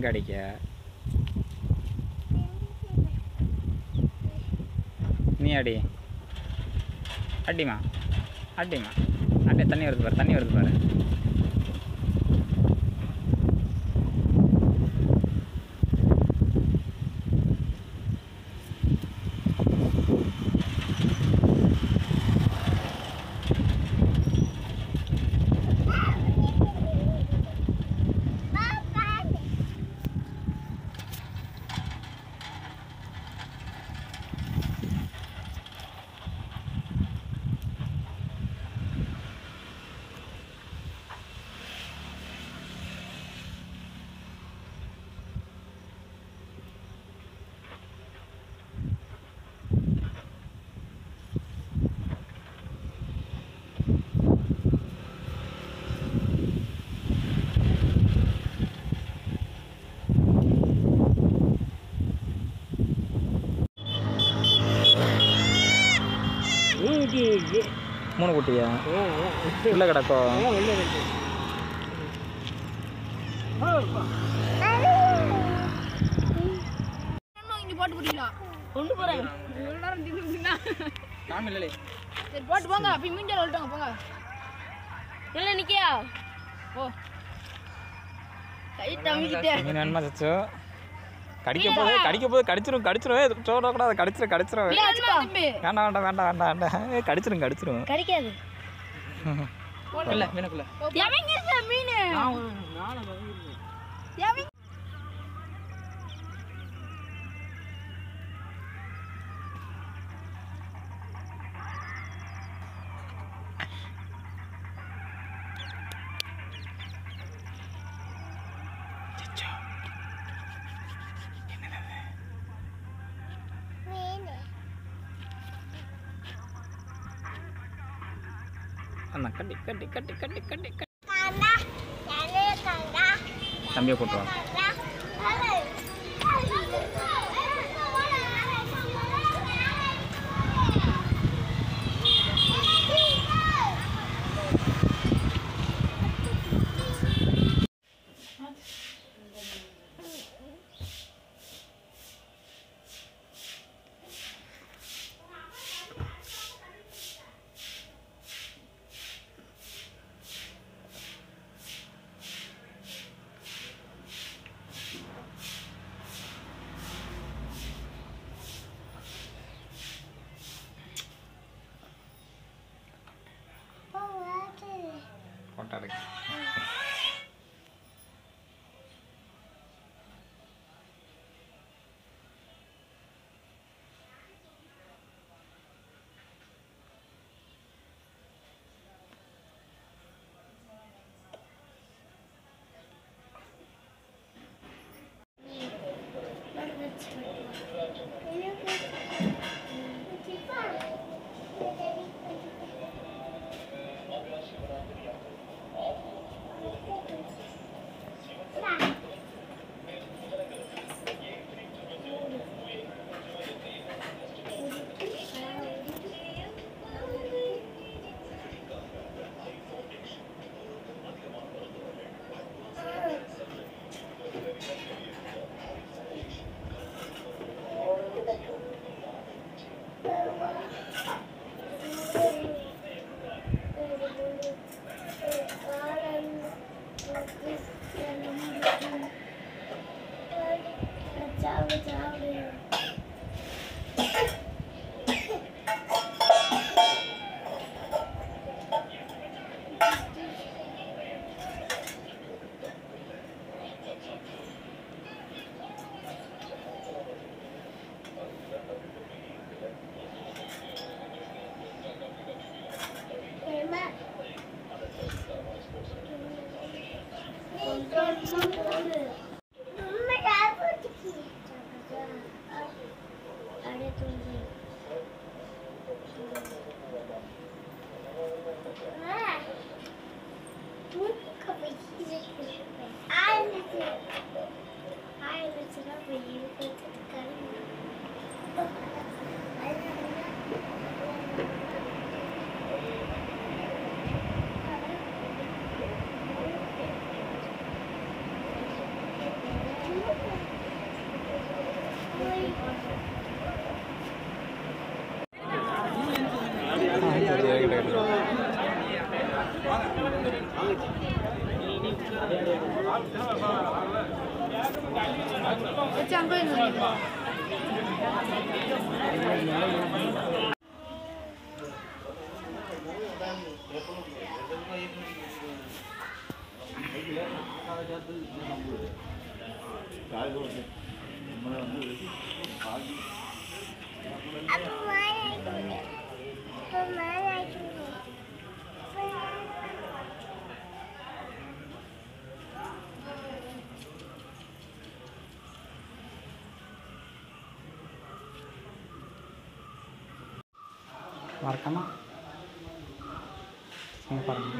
எங்கே அடிக்க? நீ அடி. அடிமா அடிமா அடி தண்ணி வருது பாரு தண்ணி வருது பாரு. மூணு குட்டியா? உள்ள கிடக்கோ? இங்க போட்டு குடிக்கலாம் கொண்டு போறேன். சரி போட்டு போங்க. அப்படி மீண்டும் சொல்லிட்டாங்க போங்க. இல்லை நிக்கியா? ஓ. கை தம்பிக்கிட்டே. மீன் வேணுமா சச்சோ. கடிக்க போது கடிக்க போது கடிச்சிரும் கடிச்சிரும். சோடக்கூடாது கடிச்சிரும் கடிச்சிரும். தம்பி வேண்டாம் வேண்டாம் வேண்டாம் வேண்டாம் வேண்டாம் கடிச்சிரும் கடிச்சிரும். கிடைக்காது. இல்லை மீனுக்குள்ள எவங்க மீன்? அண்ணா கட்டி கட்டி கட்டி கட்டி கட்டி. கட்டி தம்பியை கூட்டுருவாங்க Down, down here. 降柜子里面。Apa mana itu? Apa mana itu? வணக்கம்மா இங்கே பாருங்க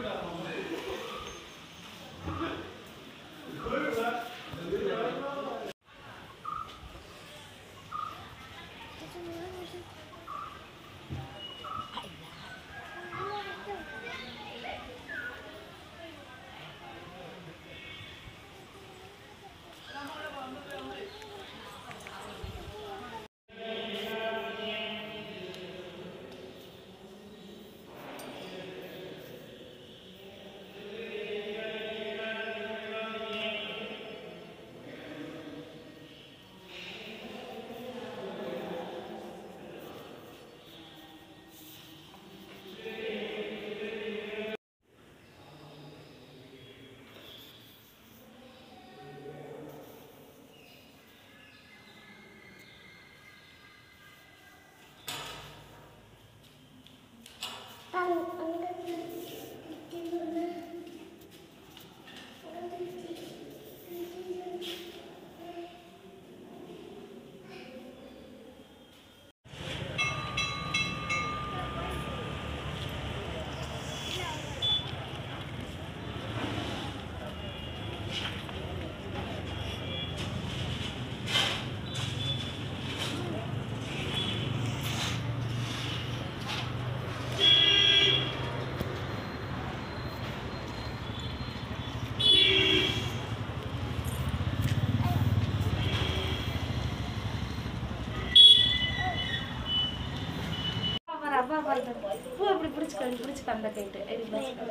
பூ அப்படி பிடிச்சிக்க பிடிச்சிக்க அந்த கைட்டு இப்படி பிடிச்சிக்க.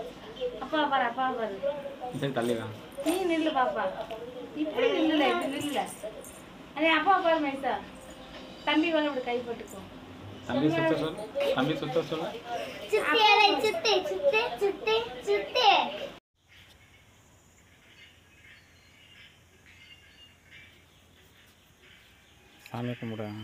அப்பா பாரு அப்பா பாரு சரி தள்ளி வாங்க நீ நில்லு பாப்பா இப்படி நில்லுல இப்படி நில்லுல அதே அப்பா பாரு மைசா தம்பி மேல இப்படி கை போட்டுக்கோ தம்பி சுத்த சொல் தம்பி சுத்த சொல் சுத்தி சுத்தி சுத்தி சுத்தி சாமி கும்பிடுவேன்